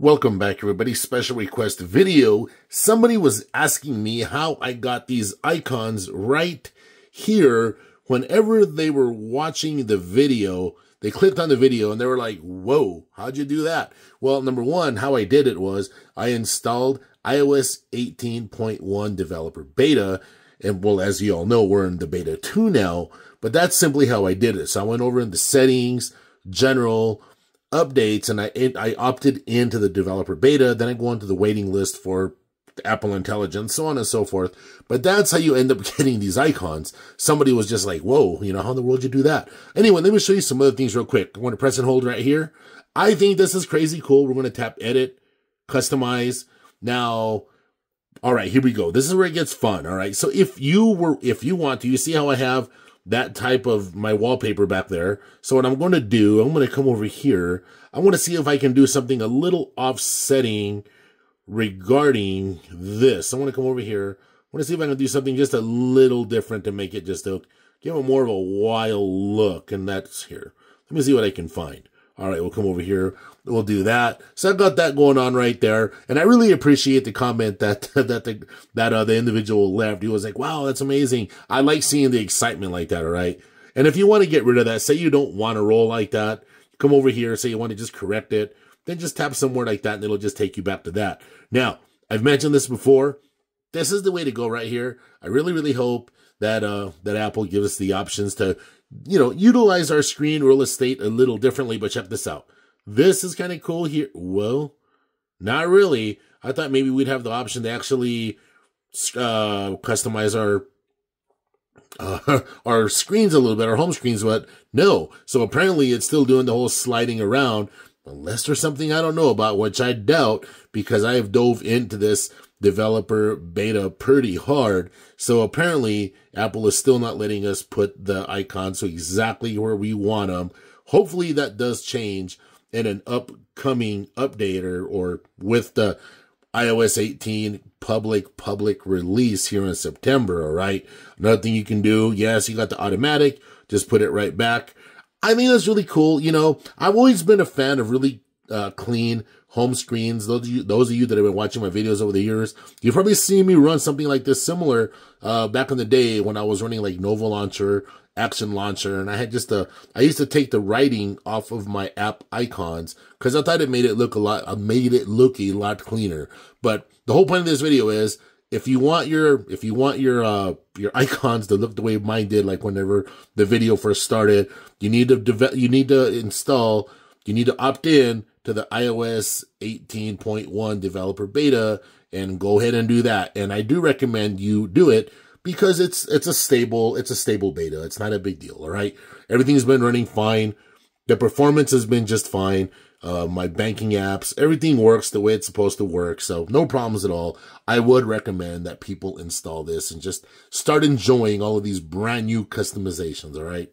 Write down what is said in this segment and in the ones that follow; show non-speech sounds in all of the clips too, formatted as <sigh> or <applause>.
Welcome back everybody, special request video. Somebody was asking me how I got these icons right here whenever they were watching the video. They clicked on the video and they were like, whoa, how'd you do that? Well, number one, how I did it was I installed iOS 18.1 developer beta. And well, as you all know, we're in the beta 2 now, but that's simply how I did it. So I went over into settings, general, updates and I I opted into the developer beta. Then I go into the waiting list for Apple Intelligence, so on and so forth. But that's how you end up <laughs> getting these icons. Somebody was just like, whoa, you know, how in the world you do that? Anyway, let me show you some other things real quick. I'm going to press and hold right here. I think this is crazy cool. We're going to tap edit, customize. Now, all right, here we go. This is where it gets fun. All right. So if you were, if you want to, you see how I have that type of my wallpaper back there. So what I'm going to do, I'm going to come over here. I want to see if I can do something a little offsetting regarding this. I want to come over here. I want to see if I can do something just a little different to make it just a, give it more of a wild look. And that's here. Let me see what I can find. All right, we'll come over here. We'll do that. So I've got that going on right there, and I really appreciate the comment that <laughs> that the that uh, the individual left. He was like, "Wow, that's amazing." I like seeing the excitement like that. All right, and if you want to get rid of that, say you don't want to roll like that, come over here. Say you want to just correct it, then just tap somewhere like that, and it'll just take you back to that. Now, I've mentioned this before. This is the way to go right here. I really, really hope that uh that Apple gives us the options to you know, utilize our screen real estate a little differently, but check this out. This is kind of cool here. Well, not really. I thought maybe we'd have the option to actually uh, customize our uh, <laughs> our screens a little bit, our home screens, but no. So apparently it's still doing the whole sliding around, unless there's something I don't know about, which I doubt because I have dove into this developer beta pretty hard. So apparently Apple is still not letting us put the icons exactly where we want them. Hopefully that does change in an upcoming update or, or with the iOS 18 public public release here in September. All right. Another thing you can do. Yes, you got the automatic. Just put it right back. I think that's really cool. You know, I've always been a fan of really uh, clean home screens. Those of you, those of you that have been watching my videos over the years, you've probably seen me run something like this similar, uh, back in the day when I was running like Nova Launcher, Action Launcher, and I had just a, I used to take the writing off of my app icons because I thought it made it look a lot, I uh, made it look a lot cleaner. But the whole point of this video is, if you want your if you want your uh your <laughs> icons to look the way mine did like whenever the video first started you need to develop you need to install you need to opt in to the iOS 18.1 developer beta and go ahead and do that. And I do recommend you do it because it's it's a stable it's a stable beta. It's not a big deal, all right? Everything's been running fine. The performance has been just fine. Uh, my banking apps, everything works the way it's supposed to work. So no problems at all. I would recommend that people install this and just start enjoying all of these brand new customizations. All right.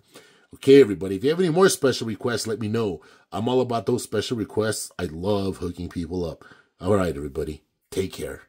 Okay, everybody, if you have any more special requests, let me know. I'm all about those special requests. I love hooking people up. All right, everybody, take care.